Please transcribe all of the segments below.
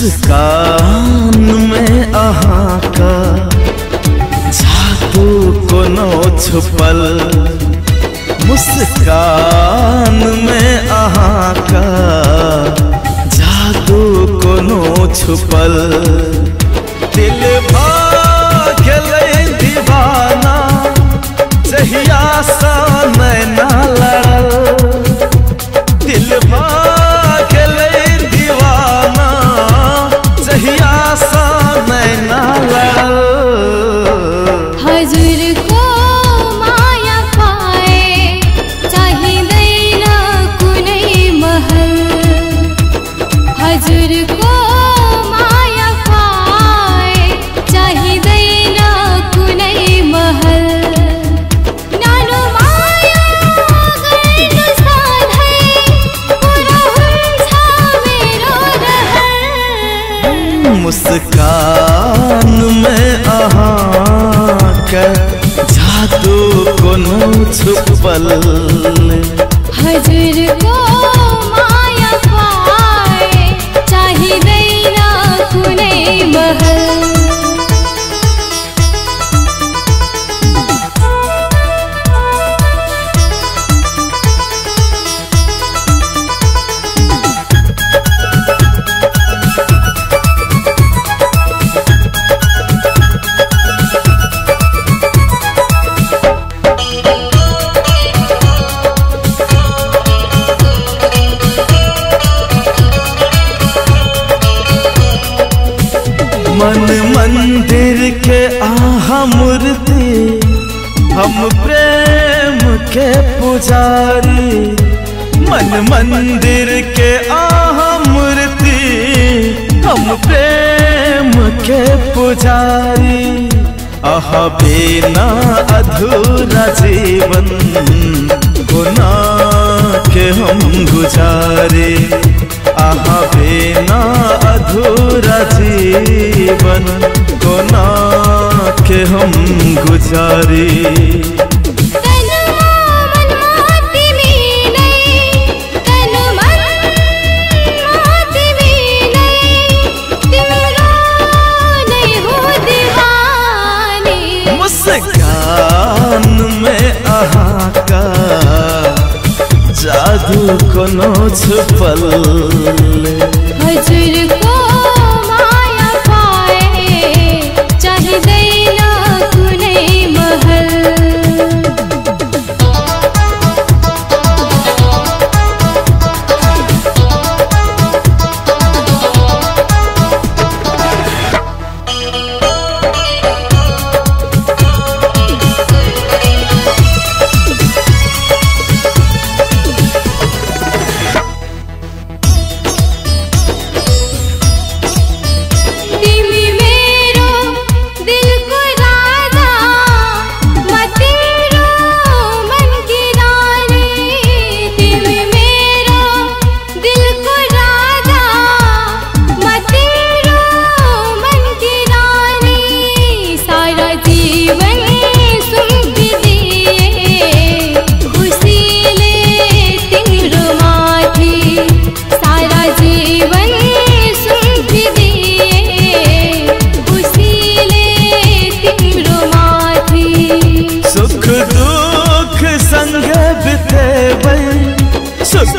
मुस्कान में अहाँ का जादू कोनो छुपल मुस्कान में अहा का जादू कोनो छुपल मुस्कान में अहाँ के जादू कोनो छुपल हजर को मन मंदिर के आहा मूर्ति, हम प्रेम के पुजारी। मन मंदिर के आहा मूर्ति, हम प्रेम के पुजारी। आह बिना अधूरा जीवन गुना के हम गुजारे। मुस्कान में अहाँ का जादू कोनो छुपल हजूर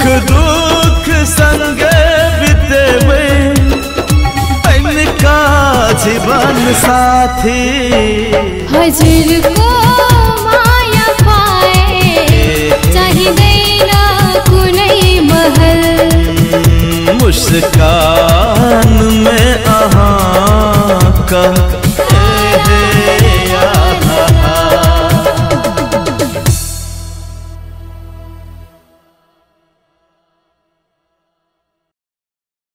सुख दुख संग बितेबै इनका जीवन साथी। हजुर को माया पाए चाहिँदैन कुनै महल। मुस्कान में अहाँ का